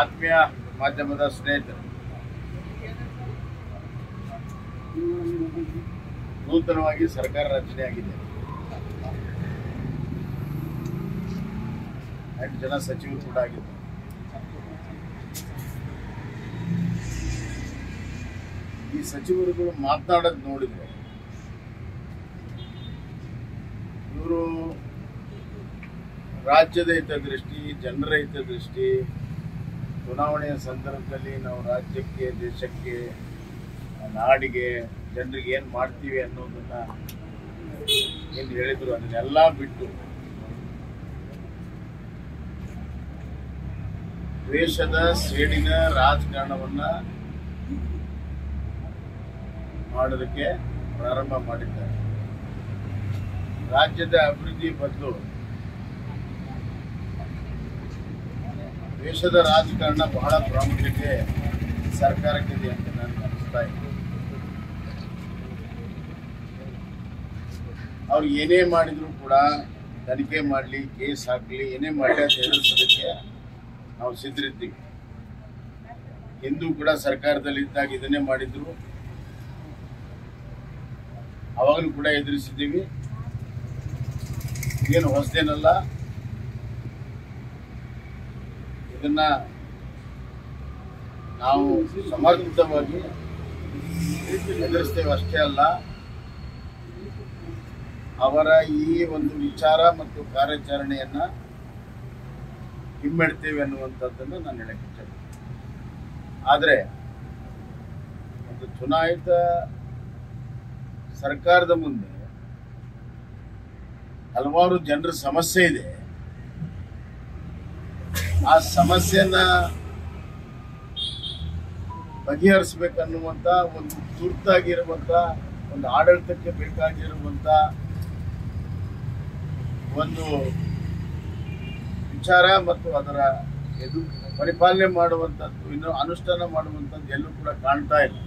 ಆತ್ಮೀಯ ಮಾಧ್ಯಮದ ಸ್ನೇಹಿತರು, ನೂತನವಾಗಿ ಸರ್ಕಾರ ರಚನೆ ಆಗಿದೆ. ಎಂಟು ಜನ ಸಚಿವರು ಕೂಡ ಆಗಿದ್ದರು. ಈ ಸಚಿವರುಗಳು ಮಾತನಾಡೋದು ನೋಡಿದ್ರೆ ಇವರು ರಾಜ್ಯದ ಹಿತದೃಷ್ಟಿ, ಜನರ ಹಿತದೃಷ್ಟಿ ಚುನಾವಣೆಯ ಸಂದರ್ಭದಲ್ಲಿ ನಾವು ರಾಜ್ಯಕ್ಕೆ, ದೇಶಕ್ಕೆ, ನಾಡಿಗೆ, ಜನರಿಗೆ ಏನು ಮಾಡ್ತೀವಿ ಅನ್ನೋದನ್ನ ಏನು ಹೇಳಿದ್ರು ಅದನ್ನೆಲ್ಲ ಬಿಟ್ಟು ದ್ವೇಷದ ಸೇಡಿನ ರಾಜಕಾರಣವನ್ನ ಮಾಡೋದಕ್ಕೆ ಪ್ರಾರಂಭ ಮಾಡಿದ್ದಾರೆ. ರಾಜ್ಯದ ಅಭಿವೃದ್ಧಿ ಬದಲು ದೇಶದ ರಾಜಕಾರಣ ಬಹಳ ಪ್ರಾಮುಖ್ಯತೆ ಸರ್ಕಾರಕ್ಕಿದೆ ಅಂತ ನನಗೆ ಅನಿಸ್ತಾ ಇದ್ದೆ ಅವ್ರು ಏನೇ ಮಾಡಿದ್ರು ಕೂಡ ತನಿಖೆ ಮಾಡಲಿ, ಕೇಸ್ ಹಾಕಲಿ, ಏನೇ ಮಾಡಲಿ ಅಂತ ಎದುರಿಸೋದಕ್ಕೆ ನಾವು ಸಿದ್ಧರಿದ್ದೀವಿ. ಎಂದೂ ಕೂಡ ಸರ್ಕಾರದಲ್ಲಿ ಇದ್ದಾಗ ಇದನ್ನೇ ಮಾಡಿದ್ರು. ಅವಾಗಲೂ ಕೂಡ ಎದುರಿಸಿದ್ದೀವಿ. ಏನು ಹೊಸದೇನಲ್ಲ. ಇದನ್ನ ನಾವು ಸಮರ್ಪಿತವಾಗಿ ಎದುರಿಸ್ತೇವೆ ಅಷ್ಟೇ ಅಲ್ಲ, ಅವರ ಈ ಒಂದು ವಿಚಾರ ಮತ್ತು ಕಾರ್ಯಾಚರಣೆಯನ್ನ ಹಿಮ್ಮೆಡ್ತೇವೆ ಅನ್ನುವಂಥದ್ದನ್ನು ನಾನು ಹೇಳಕ್ಕೆ ಇಚ್ಛೆಪಡ್ತೀನಿ ಆದರೆ, ಒಂದು ಚುನಾಯಿತ ಸರ್ಕಾರದ ಮುಂದೆ ಹಲವಾರು ಜನರ ಸಮಸ್ಯೆ ಇದೆ. ಆ ಸಮಸ್ಯೆನ ಬಗೆಹರಿಸ್ಬೇಕನ್ನುವಂಥ ಒಂದು ತುರ್ತಾಗಿರುವಂಥ ಒಂದು ಆಡಳಿತಕ್ಕೆ ಬೇಕಾಗಿರುವಂತ ಒಂದು ವಿಚಾರ ಮತ್ತು ಅದರ ಎದು ಪರಿಪಾಲನೆ ಮಾಡುವಂಥದ್ದು, ಇನ್ನು ಅನುಷ್ಠಾನ ಮಾಡುವಂಥದ್ದು ಎಲ್ಲೂ ಕೂಡ ಕಾಣ್ತಾ ಇಲ್ಲ.